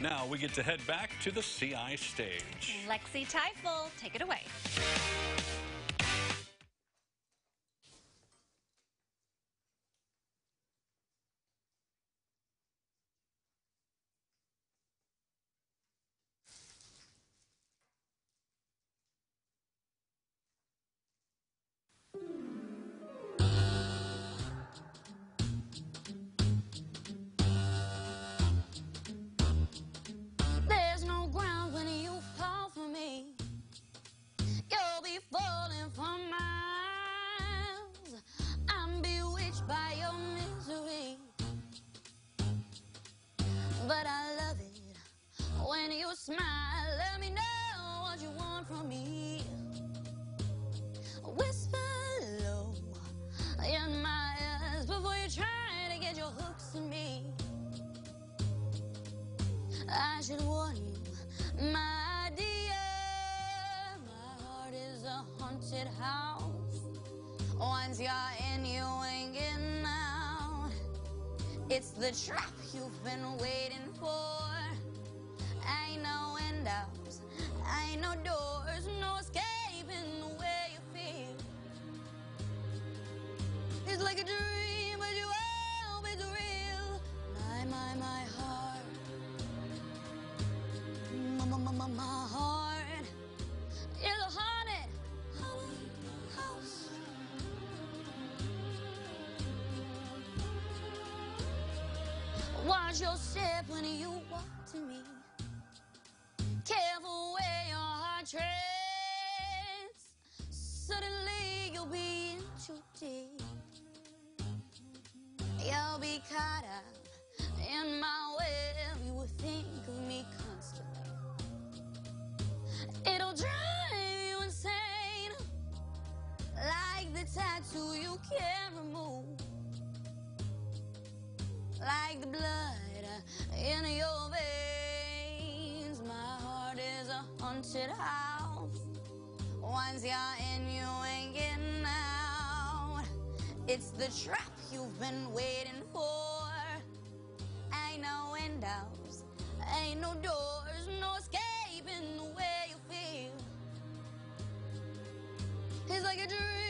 Now we get to head back to the CI stage. Lexi Tieffel, take it away. What from me. Whisper low in my ears before you try to get your hooks in me. I should warn you, my dear. My heart is a haunted house. Once you're in, you ain't getting out. It's the trap you've been waiting for. Like a dream, but you it's real. My, my, my heart. My, my, my, my, heart is a haunted house. Watch your step when you walk to me. Careful where your heart treads. You'll be caught up in my web. You will think of me constantly. It'll drive you insane, like the tattoo you can't remove, like the blood in your veins. My heart is a haunted house. Once you're in, you ain't getting out. It's the trap you've been waiting for. Ain't no windows, ain't no doors, no escaping the way you feel. It's like a dream,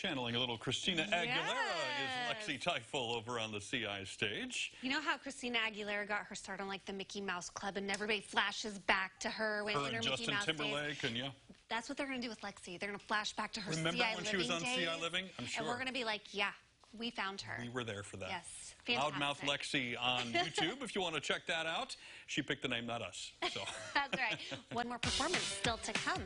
Channeling a little Christina Aguilera is Lexi Yes. Tieffel over on the CI stage. You know how Christina Aguilera got her start on like the Mickey Mouse Club and everybody flashes back to her when Her her and Mickey Justin Mouse days? Timberlake, and yeah. That's what they're going to do with Lexi. They're going to flash back to her Remember CI when she was on days, CI Living? I'm And we're going to be like, yeah, we found her. We were there for that. Yes, Fantastic. Loudmouth. Lexi on YouTube if you want to check that out. She picked the name, not us. So. That's right. One more performance still to come.